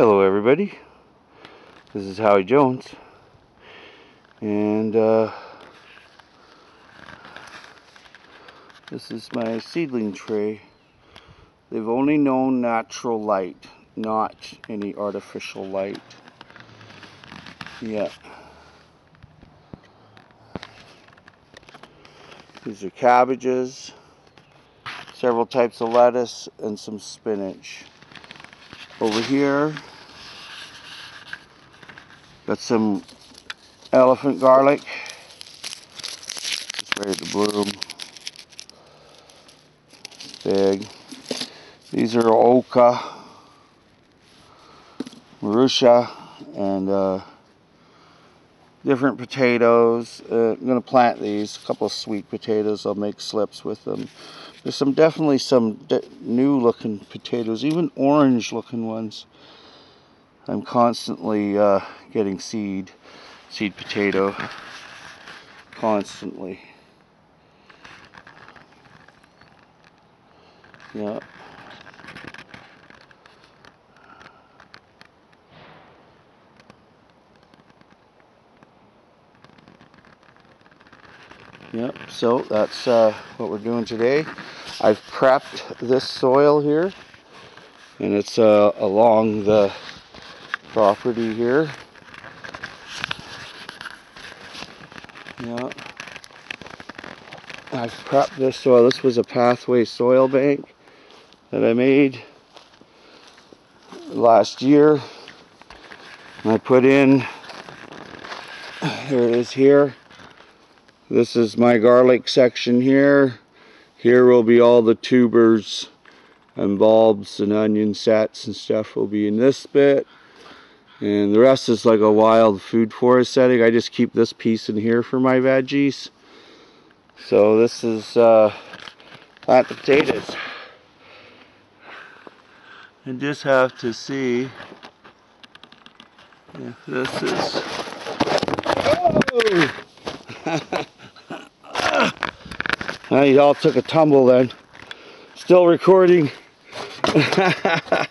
Hello everybody, this is Howie Jones and uh, this is my seedling tray. They've only known natural light, not any artificial light yet. These are cabbages, several types of lettuce, and some spinach. Over here, got some elephant garlic. It's ready to bloom. Big. These are oca, marusha, and uh, different potatoes. Uh, I'm going to plant these, a couple of sweet potatoes. I'll make slips with them. There's some definitely some new looking potatoes, even orange looking ones. I'm constantly uh, getting seed, seed potato, constantly. Yeah. Yep, so that's uh, what we're doing today. I've prepped this soil here and it's uh, along the property here. Yeah. I've prepped this soil. This was a pathway soil bank that I made last year. I put in, here it is here, this is my garlic section here. Here will be all the tubers and bulbs and onion sets and stuff will be in this bit. And the rest is like a wild food forest setting. I just keep this piece in here for my veggies. So this is uh, plant potatoes. And just have to see if this is... Oh! Now you all took a tumble then. Still recording. yeah,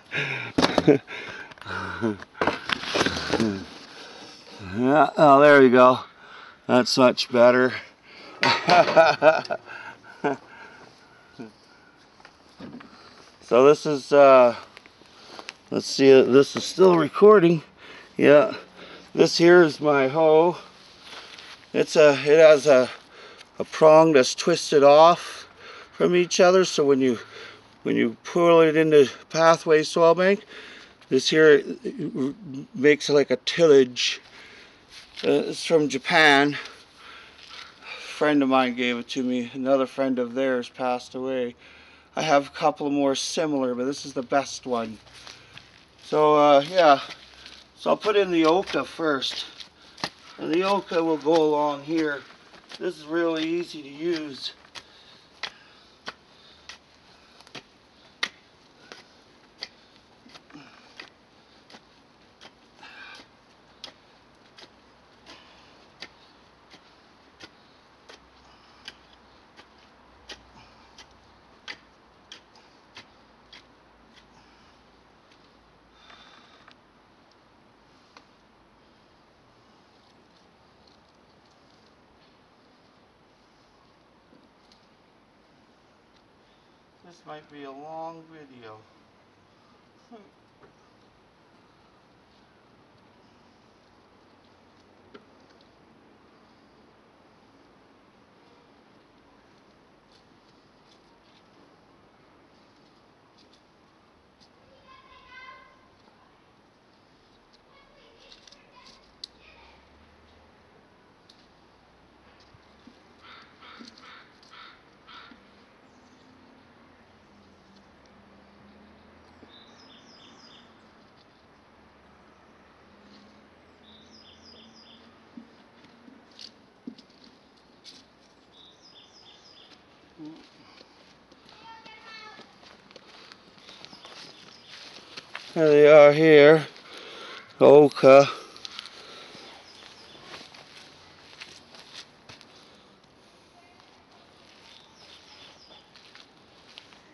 oh, there we go. That's much better. so this is, uh, let's see, this is still recording. Yeah, this here is my hoe. It's a, it has a a prong that's twisted off from each other so when you when you pull it into pathway soil bank this here makes like a tillage uh, it's from Japan friend of mine gave it to me. Another friend of theirs passed away. I have a couple more similar but this is the best one. So uh, yeah. So I'll put in the oca first. And the oca will go along here. This is really easy to use. This might be a long video. There they are here. Oca.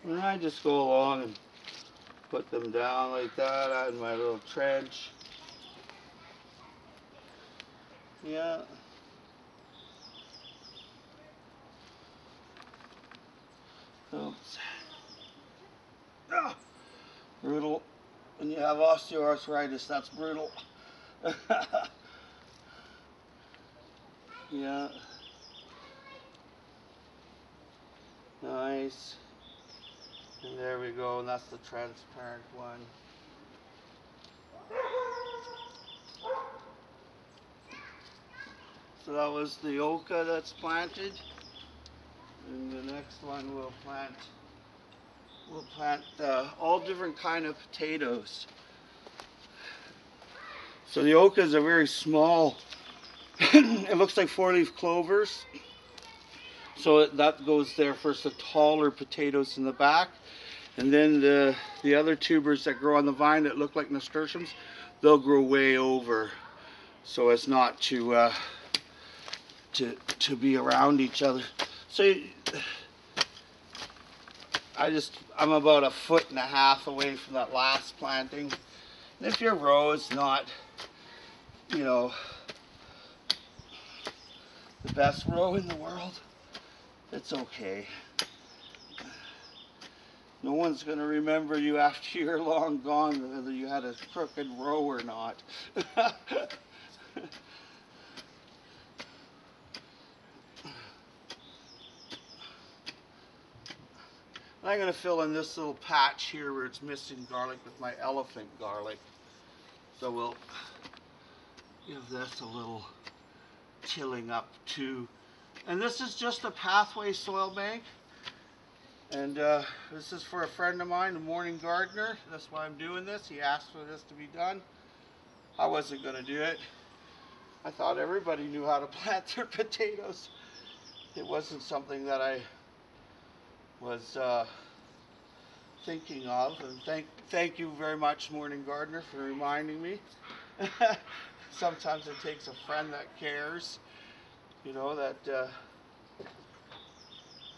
And I just go along and Put them down like that out in my little trench. Yeah. Oops. Ah, brutal. When you have osteoarthritis, that's brutal. yeah. Nice. And there we go, and that's the transparent one. So that was the oca that's planted. And the next one we'll plant, we'll plant uh, all different kind of potatoes. So the ocas are very small. it looks like four-leaf clovers. So that goes there first, the taller potatoes in the back. And then the, the other tubers that grow on the vine that look like nasturtiums, they'll grow way over so as not to uh, to to be around each other. So I just I'm about a foot and a half away from that last planting. And if your row is not, you know, the best row in the world, it's okay. No one's going to remember you after you're long gone, whether you had a crooked row or not. I'm going to fill in this little patch here where it's missing garlic with my elephant garlic. So we'll give this a little tilling up too. And this is just a pathway soil bank. And uh, this is for a friend of mine, a morning gardener. That's why I'm doing this. He asked for this to be done. I wasn't going to do it. I thought everybody knew how to plant their potatoes. It wasn't something that I was uh, thinking of. And thank, thank you very much, Morning Gardener, for reminding me. Sometimes it takes a friend that cares, you know, that uh,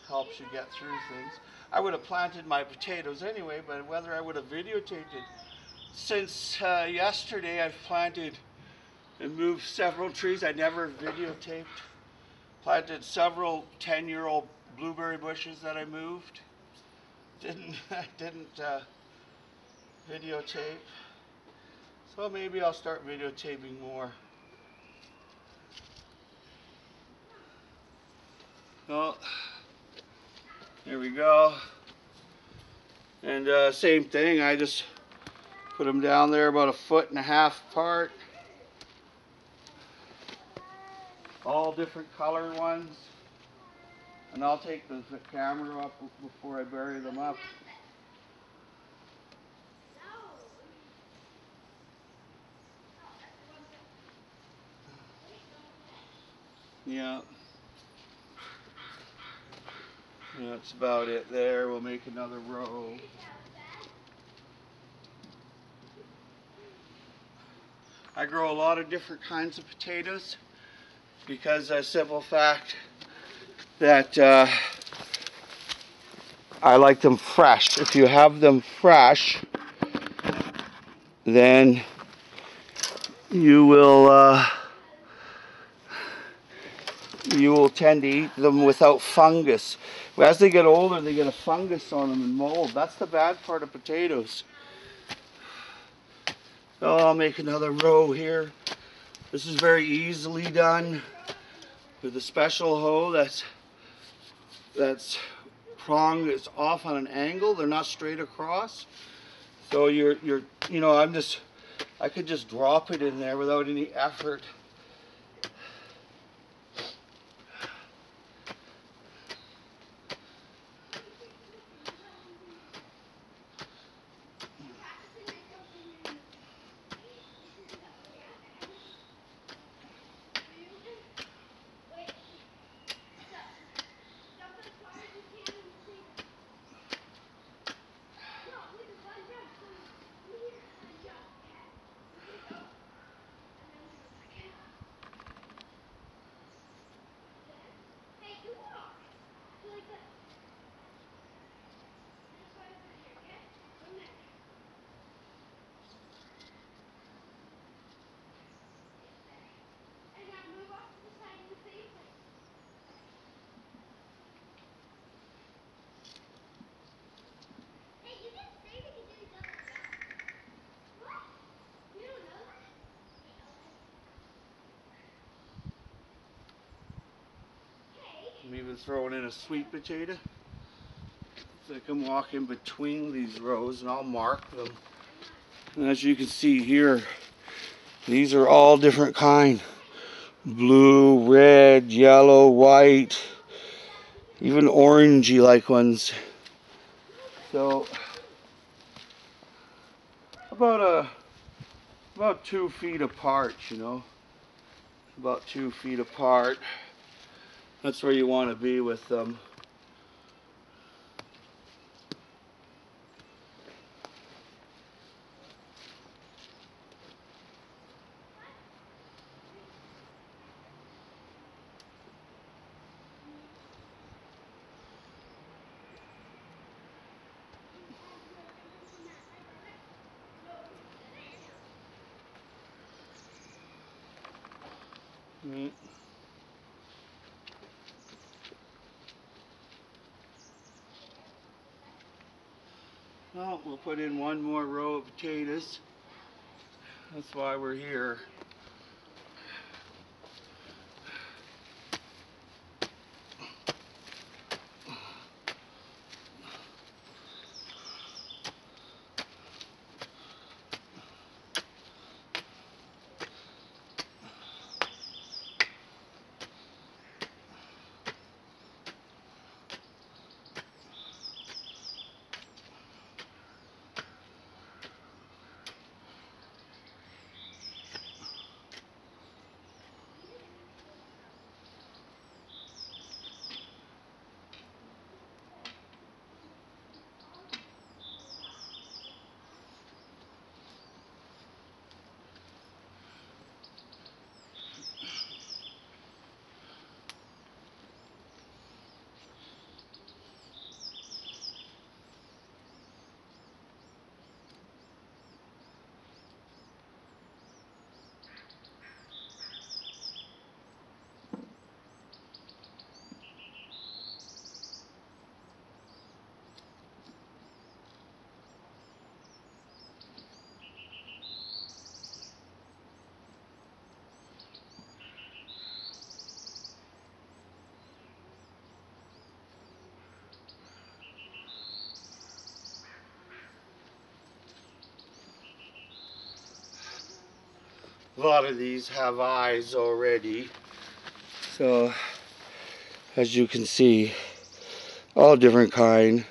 helps you get through things. I would have planted my potatoes anyway, but whether I would have videotaped it. Since uh, yesterday, I've planted and moved several trees. I never videotaped. Planted several 10-year-old blueberry bushes that I moved. Didn't I didn't uh, videotape. So maybe I'll start videotaping more. Well, here we go. And uh, same thing, I just put them down there about a foot and a half apart. All different color ones. And I'll take the, camera up before I bury them up. Yeah, that's about it there. We'll make another row. I grow a lot of different kinds of potatoes because a simple fact that uh, I like them fresh. If you have them fresh, then you will uh, you will tend to eat them without fungus. As they get older, they get a fungus on them and mold. That's the bad part of potatoes. So I'll make another row here. This is very easily done with a special hoe that's that's prong is off on an angle. They're not straight across. So you're, you're, you know, I'm just, I could just drop it in there without any effort. Throwing in a sweet potato. So I can walk in between these rows and I'll mark them. And as you can see here, these are all different kind. Blue, red, yellow, white, even orangey like ones. So about a about two feet apart, you know. About two feet apart. That's where you want to be with them. Mm. Well, we'll put in one more row of potatoes. That's why we're here. A lot of these have eyes already. So, as you can see, all different kind.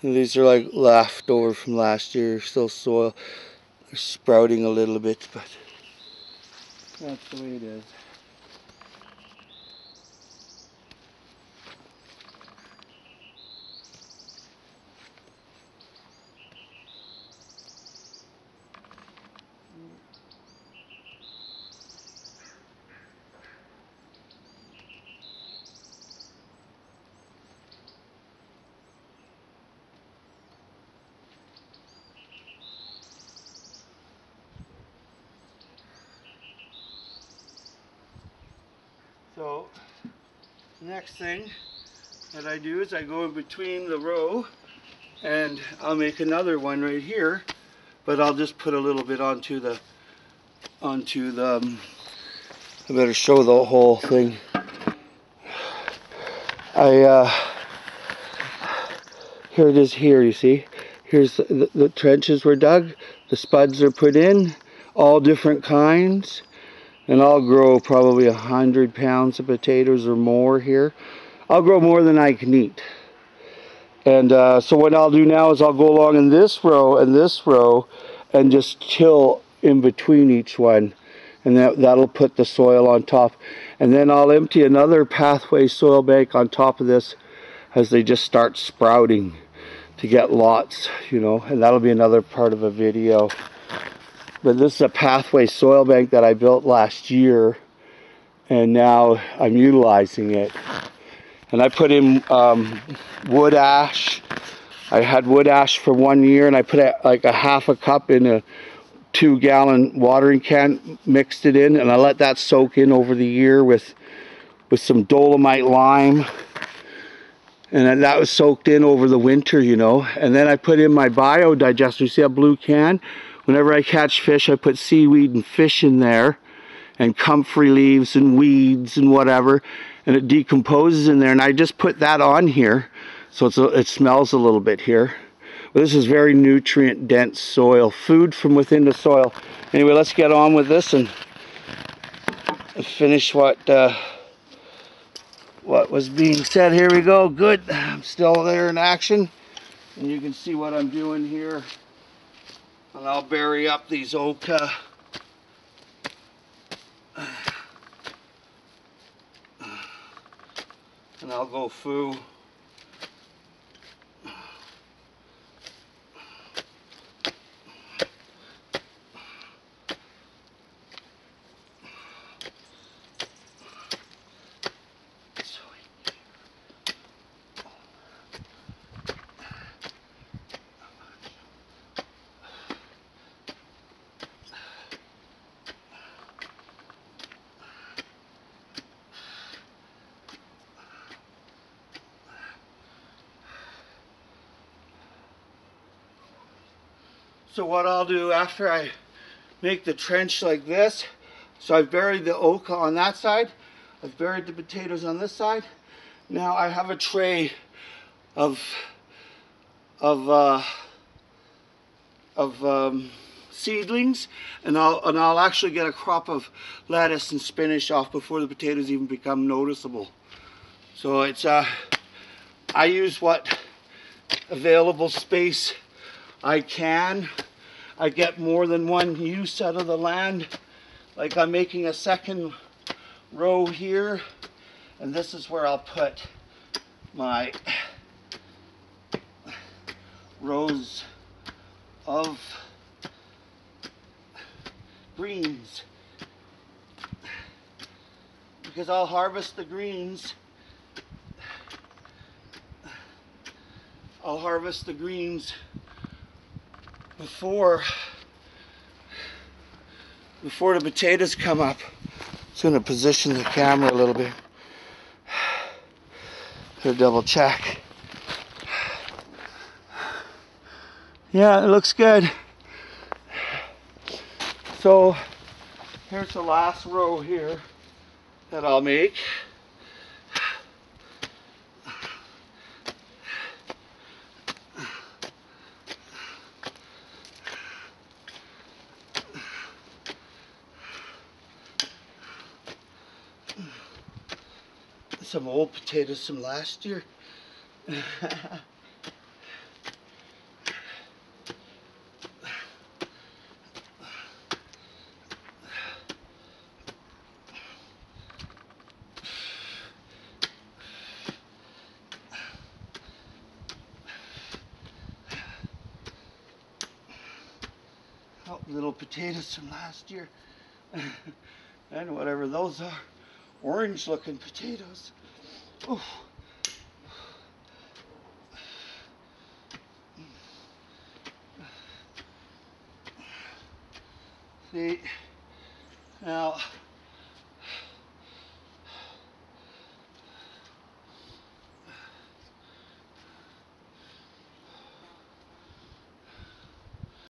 And these are like left over from last year, still soil. They're sprouting a little bit, but that's the way it is. So next thing that I do is I go in between the row and I'll make another one right here but I'll just put a little bit onto the onto the um, I better show the whole thing. I uh, here it is here you see? Here's the, the trenches were dug the spuds are put in all different kinds and I'll grow probably a hundred pounds of potatoes or more here. I'll grow more than I can eat. And uh, so what I'll do now is I'll go along in this row and this row and just till in between each one. And that, that'll put the soil on top. And then I'll empty another pathway soil bank on top of this as they just start sprouting to get lots, you know. And that'll be another part of a video. But this is a pathway soil bank that I built last year and now I'm utilizing it. And I put in um, wood ash. I had wood ash for one year and I put a, like a half a cup in a two gallon watering can, mixed it in and I let that soak in over the year with, with some dolomite lime. And that was soaked in over the winter, you know. And then I put in my biodigester. You see that blue can? Whenever I catch fish, I put seaweed and fish in there and comfrey leaves and weeds and whatever. and it decomposes in there. And I just put that on here so it's a, it smells a little bit here. But this is very nutrient dense soil, food from within the soil. Anyway, let's get on with this and finish what uh, what was being said. Here we go. Good. I'm still there in action. And you can see what I'm doing here. And I'll bury up these uh, and I'll go foo. So what I'll do after I make the trench like this, so I've buried the oak on that side, I've buried the potatoes on this side. Now I have a tray of of uh, of um, seedlings, and I'll and I'll actually get a crop of lettuce and spinach off before the potatoes even become noticeable. So it's uh, I use what available space I can. I get more than one use out of the land. Like I'm making a second row here. And this is where I'll put my rows of greens. Because I'll harvest the greens I'll harvest the greens before before the potatoes come up. I'm just gonna position the camera a little bit. To double check. Yeah, it looks good. So here's the last row here that I'll make. Some old potatoes from last year. oh, little potatoes from last year. and whatever those are. Orange looking potatoes. Oof. See, now